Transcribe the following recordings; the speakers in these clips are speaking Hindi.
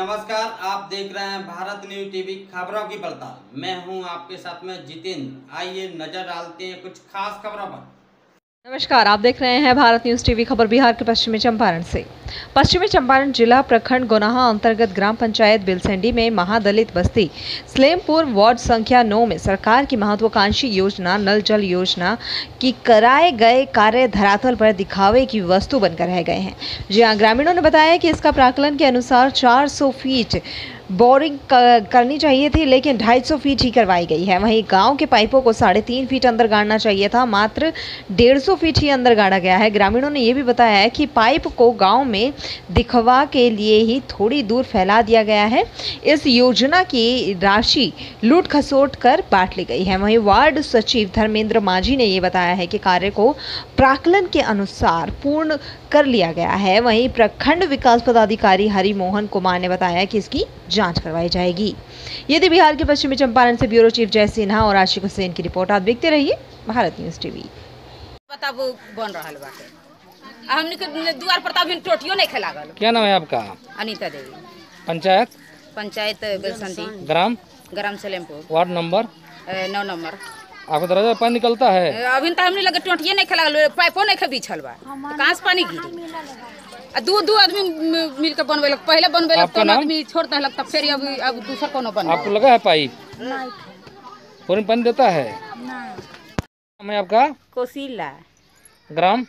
नमस्कार, आप देख रहे हैं भारत न्यूज़ टीवी खबरों की पड़ताल। मैं हूँ आपके साथ में जितेंद्र। आइए नज़र डालते हैं कुछ खास खबरों पर। नमस्कार, आप देख रहे हैं भारत न्यूज़ टीवी, खबर बिहार के पश्चिमी चंपारण से। पश्चिमी चंपारण जिला प्रखंड गोनाहा अंतर्गत ग्राम पंचायत बिलसेंडी में महादलित बस्ती, स्लेमपुर वार्ड संख्या 9 में सरकार की महत्वाकांक्षी योजना, नल जल योजना की कराए गए कार्य धरातल पर दिखावे की वस्तु बनकर रह गए हैं। जी हाँ ग्रामीणों ने बताया कि इसका प्राकलन के अनुसार 400 फीट बोरिंग करनी चाहिए थी, लेकिन 250 फीट ही करवाई गई है। वहीं गाँव के पाइपों को साढ़े तीन फीट अंदर गाड़ना चाहिए था, मात्र 150 फीट ही अंदर गाड़ा गया है। ग्रामीणों ने यह भी बताया है कि पाइप को गाँव में दिखवा के लिए ही थोड़ी दूर फैला दिया गया है। इस योजना की राशि लूट खसोट कर बांट ली गई है। वहीं वार्ड सचिव धर्मेंद्र मांझी ने ये बताया है कि कार्य को प्राकलन के अनुसार पूर्ण कर लिया गया है। वहीं प्रखंड विकास पदाधिकारी हरि मोहन कुमार ने बताया कि इसकी जाँच करवाई जाएगी। यदि बिहार के पश्चिमी चंपारण से ब्यूरो चीफ जय सिन्हा और आशिक हुसैन की रिपोर्ट आप देखते रहिए भारत न्यूज़ टीवी। बन रहा बाटे। आ के दुआर पर टोटियो नहीं खेलागल क्या नाम है आपका? अनीता देवी। पंचायत? पंचायत ग्राम? ग्राम सलेमपुर। Ward number? नौ नंबर। आपका दरवाज़ा पानी निकलता है। अभी तो हमनी लगे टोटिए नहीं खेलागल पाइपो नहीं खे बिछल बा। कहाँ से पानी गिरी। आ दू दू आदमी मि- मिल के बनवेलक पहले बनवेलक आपका तो? आदमी छोड़ देलक तब फिर अब अब दूसरा कोनो बन आपको लगा है पाइप? पूरी पानी देता है? नाम है आपका? कोसिला ग्राम?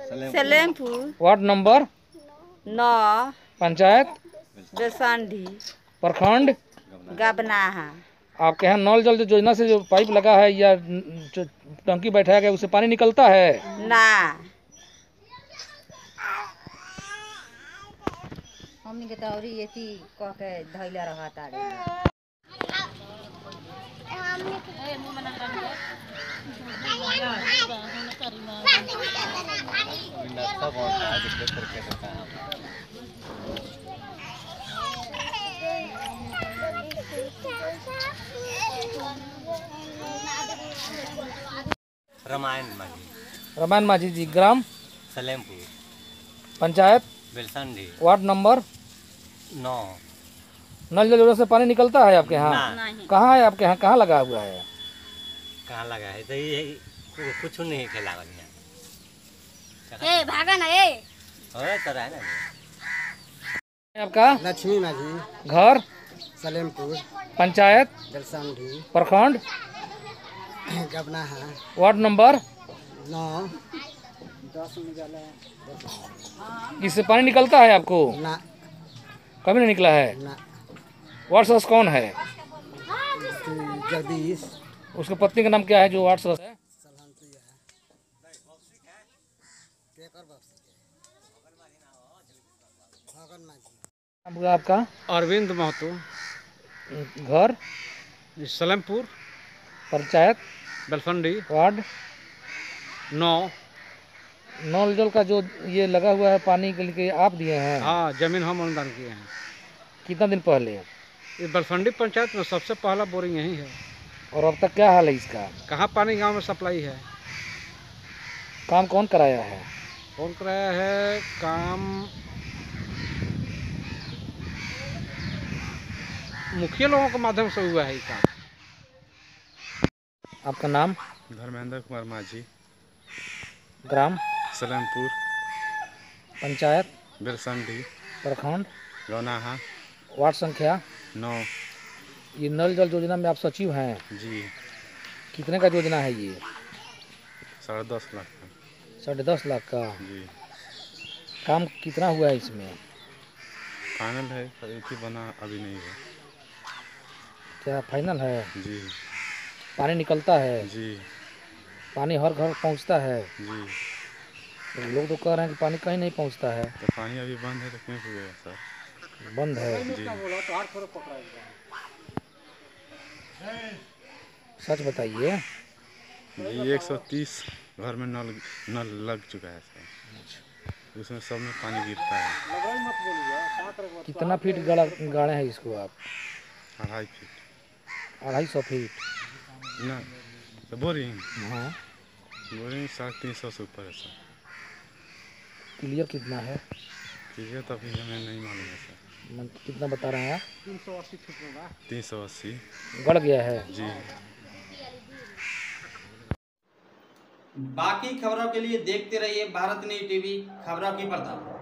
सलेमपुर। Ward number? नौ। पंचायत? प्रखंड? गबनाहा। आपके यहाँ नल जल जो योजना से जो पाइप लगा है या जो टंकी बैठाया गया उससे पानी निकलता है? ना। हमनी के कह धइला रहा तारे रामायण माझी रमान माझी जी ग्राम? सलेमपुर। पंचायत? बेलसंडी। Ward number? नौ। नल जल योजना से पानी निकलता है आपके यहाँ? कहाँ है आपके यहाँ? कहाँ लगा हुआ है? कहाँ लगा है? तो ये कुछ नहीं खेला ए भागा ना ए। और तरह है ना। आपका? लक्ष्मी माझी घर? सलेमपुर। पंचायत? दलसंडी प्रखंड गबनाहा वार्ड नंबर? नौ। इससे पानी निकलता है आपको? ना। कभी नहीं निकला है? ना। वार्ड सदस्य कौन है? जगदीश। उसके पत्नी का नाम क्या है जो वार्ड सदस्य है? आपका? अरविंद महतो। घर? सलेमपुर। पंचायत बेलफंडी वार्ड नौ। नल जल का जो ये लगा हुआ है पानी के लिए आप दिए हैं। हाँ ज़मीन हम अनुदान किए हैं। कितना दिन पहले ये बेलफंडी पंचायत में सबसे पहला बोरिंग यही है। और अब तक क्या हाल है इसका? कहाँ पानी गाँव में सप्लाई है? काम कौन कराया है? कौन कराया है? काम मुखिया लोगों के माध्यम से हुआ है ये काम। आपका नाम? धर्मेंद्र कुमार माझी। ग्राम? सलेमपुर। पंचायत? बिरसंडी। प्रखंड? गौनाहा वार्ड संख्या? नौ। ये नल जल योजना में आप सचिव हैं। जी। कितने का योजना है ये? साढ़े दस लाख का। साढ़े दस लाख का। जी। काम कितना हुआ है इसमें? फाइनल है बना अभी नहीं है क्या फाइनल है? जी। पानी निकलता है। जी। पानी हर घर पहुँचता है। जी। तो लोग तो कह रहे हैं कि पानी कहीं नहीं पहुँचता है। तो पानी अभी बंद है तो क्यों हुआ सर? बंद है। जी। सच बताइए। जी एक सौ तीस घर में नल नल लग चुका है सर। उसमें सब में पानी गिरता है। कितना फीट गड़ा गाड़े हैं इसको आप? अढ़ाई फीट। अढ़ाई सौ फीट। ना तो बोरिंग हाँ। बोरिंग साग तीन सौ से ऊपर है सर क्लियर कितना है? क्लियर तो अभी हमें नहीं मालूम है सर कितना बता रहे हैं? आप तीन सौ अस्सी फीट होगा। तीन सौ अस्सी। बढ़ गया है। जी। बाकी खबरों के लिए देखते रहिए भारत न्यूज़ टीवी खबरों की पड़ताल।